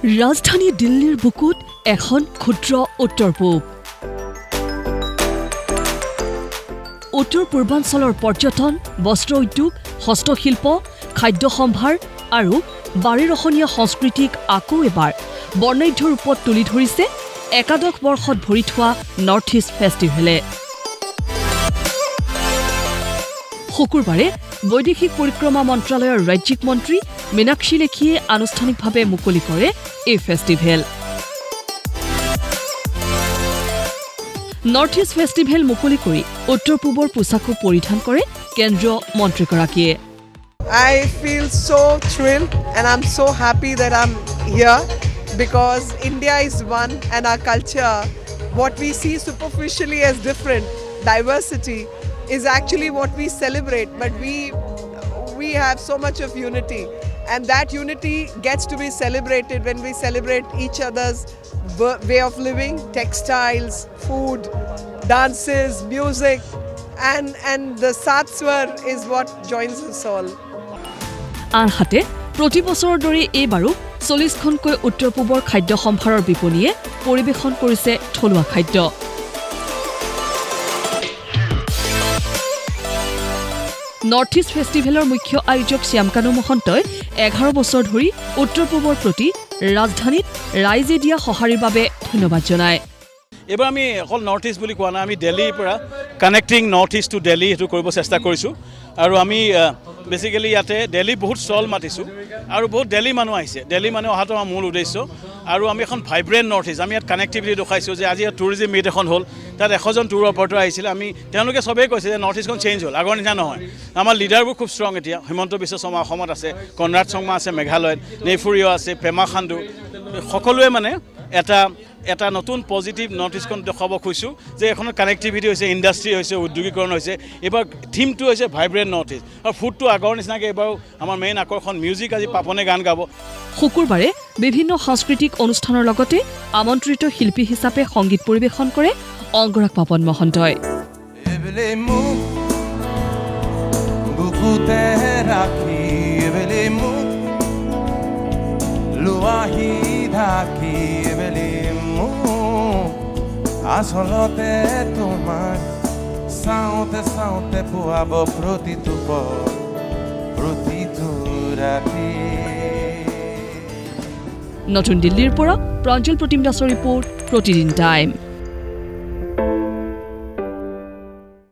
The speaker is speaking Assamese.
ৰাজধানী দিল্লীৰ বুকুত এখন ক্ষুদ্ৰ উত্তৰ পূব। উত্তৰ পূৰ্বাঞ্চলৰ পৰ্যটন বস্ত্ৰ উদ্যোগ হস্তশিল্প খাদ্য সম্ভাৰ আৰু বাৰেৰহণীয়া সংস্কৃতিক আকৌ এবাৰ বৰ্ণাঢ্য ৰূপত তুলি ধৰিছে একাদশ বৰ্ষত ভৰি থোৱা নৰ্থ ইষ্ট ফেষ্টিভেলে শুকুৰবাৰে বৈদেশিক পৰিক্ৰমা মন্ত্ৰালয়ৰ ৰাজ্যিক মন্ত্ৰী মীনাক্ষী লেখীয়ে আনুষ্ঠানিকভাৱে মুকলি কৰে এই ফেষ্টিভেল নৰ্থ ইষ্ট ফেষ্টিভেল মুকলি কৰি উত্তৰ পূবৰ পোছাকো পৰিধান কৰে কেন্দ্ৰীয় মন্ত্ৰীগৰাকীয়ে I feel so thrilled and I'm so happy that I'm here because India is one and our culture, what we see superficially as different, diversity, is actually what we celebrate. But we we have so much of unity. And that unity gets to be celebrated when we celebrate each other's w- way of living, textiles, food, dances, music, and, and the Satswar is what joins us all. আনহাতে প্ৰতি বছৰৰ দৰে এইবাৰো চল্লিছখনকৈ উত্তৰ পূবৰ খাদ্য সম্ভাৰৰ বিপণীয়ে পৰিৱেশন কৰিছে থলুৱা খাদ্য নৰ্থ ইষ্ট ফেষ্টিভেলৰ মুখ্য আয়োজক শ্যামকানু মহন্তই এঘাৰ বছৰ ধৰি উত্তৰ পূবৰ প্ৰতি ৰাজধানীত ৰাইজে দিয়া সঁহাৰিৰ বাবে ধন্যবাদ জনায়। এইবাৰ আমি অকল নৰ্থ ইষ্ট বুলি কোৱা নাই আমি দেলহিৰ পৰা connecting north east to Delhi সেইটো কৰিব চেষ্টা কৰিছোঁ। আৰু আমি বেচিকেলি ইয়াতে দেলহি বহুত ষ্টল মাতিছোঁ আৰু বহুত দেলহি মানুহ আহিছে। দেলহি মানুহ অহাটো আমাৰ মূল উদ্দেশ্য। আৰু আমি এখন ভাইব্ৰেণ্ট নৰ্থ ইষ্ট আমি ইয়াত কানেক্টিভিটি দেখুৱাইছোঁ যে আজি টুৰিজিম মিট এখন হ'ল। তাত এশজন টুৰ অপাৰেটৰ আহিছিলে। আমি তেওঁলোকে চবেই কৈছে যে নৰ্থ ইষ্টখন চেঞ্জ হ'ল। আগৰ নিচিনা নহয়। আমাৰ লিডাৰবোৰ খুব ষ্ট্ৰং এতিয়া। হিমন্ত বিশ্ব শৰ্মা অসমত আছে কনৰাড শৰ্মা আছে মেঘালয়ত নেফুৰিঅ আছে পেমা খাণ্ডু। সকলোৱে মানে এটা এটা নতুন পজিটিভ নৰ্থ ইষ্টখন দেখুৱাব খুজিছোঁ যে এখনত কানেক্টিভিটি হৈছে ইণ্ডাষ্ট্ৰি হৈছে উদ্যোগীকৰণ হৈছে এইবাৰ থিমটো হৈছে ভাইব্ৰেণ্ট নৰ্থ ইষ্ট আৰু ফুডটো আগৰ নিচিনাকৈ এইবাৰো আমাৰ মেইন আকৰ্ষণ মিউজিক আজি পাপনে গান গাব। শুকুৰবাৰে বিভিন্ন সাংস্কৃতিক অনুষ্ঠানৰ লগতে আমন্ত্ৰিত শিল্পী হিচাপে সংগীত পৰিৱেশন কৰে অংগৰাগ পাপন মহন্তই। এবেলে মোক বুকুতে ৰাখি এবেলে মোক লোৱাহি ঢাকি। এবেলে মোক আচলতে তোমাক চাওঁতে চাওঁতে পোৱাব প্ৰতিটো প্ৰতিটো ৰাতি নতুন দিল্লীৰ পৰা প্ৰাঞ্জল প্ৰতিম দাসৰ ৰিপৰ্ট প্ৰতিদিন টাইম।